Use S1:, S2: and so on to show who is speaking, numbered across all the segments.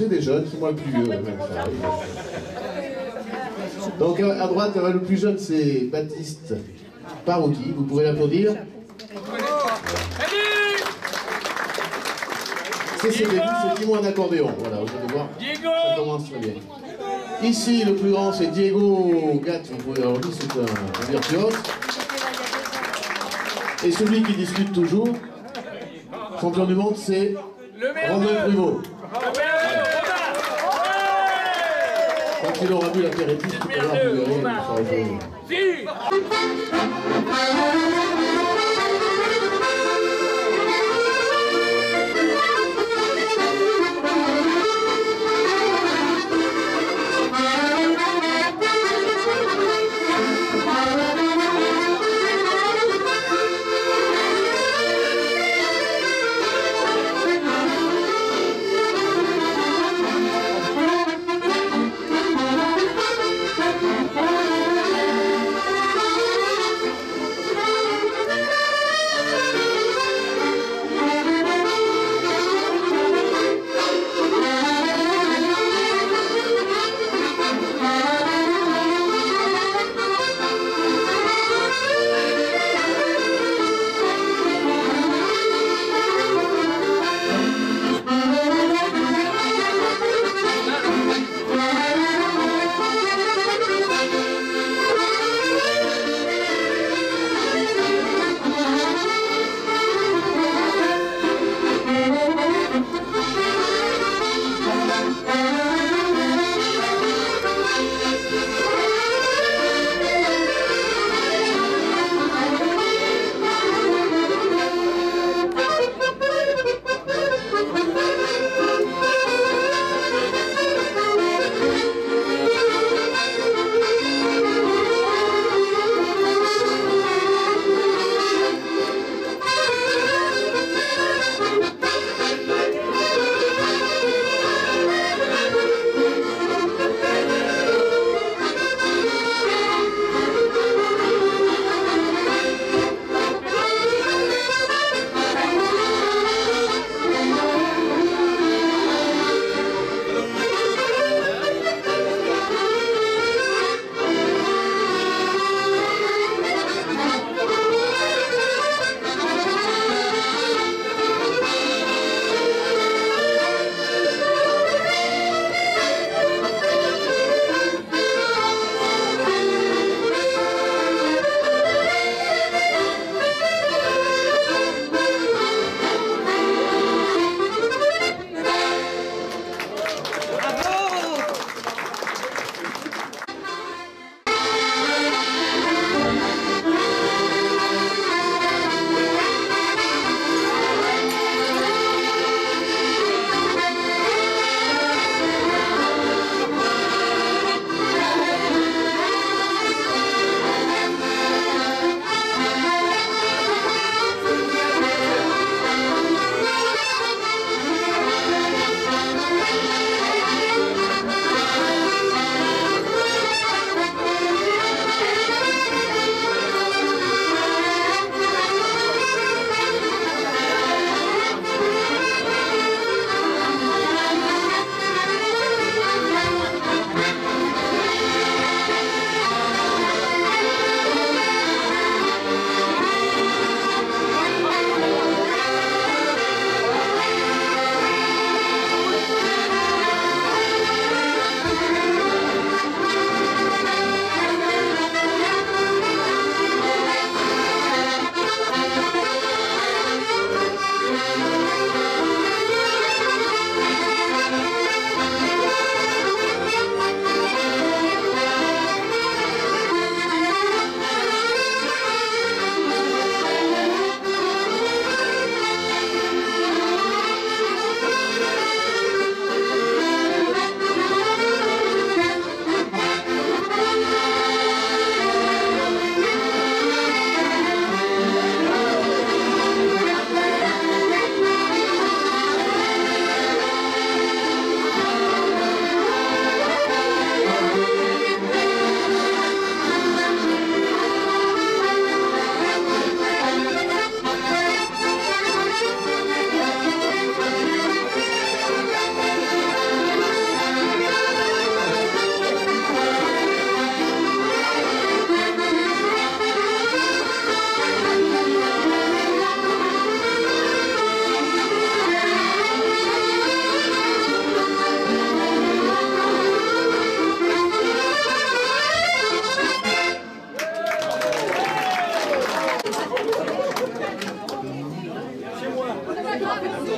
S1: c'est des jeunes, c'est moi le plus vieux. même, ça arrive. Donc à droite, euh, le plus jeune, c'est Baptiste Parouti. Vous pouvez l'applaudir. C'est ses débuts, c'est 10 mois d'accordéon. Voilà, vous allez voir. Ça commence très bien. Ici, le plus grand, c'est Diego Gatt. Vous pouvez alors lui, c'est un, un virtuose. Et celui qui discute toujours, champion du monde, c'est Romain Pruvot. Quand il aura bu l'apéritif, tout à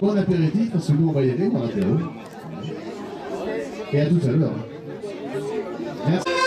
S2: Bon
S3: apéritif, parce que nous on va y aller, on a Et à tout à l'heure. Merci.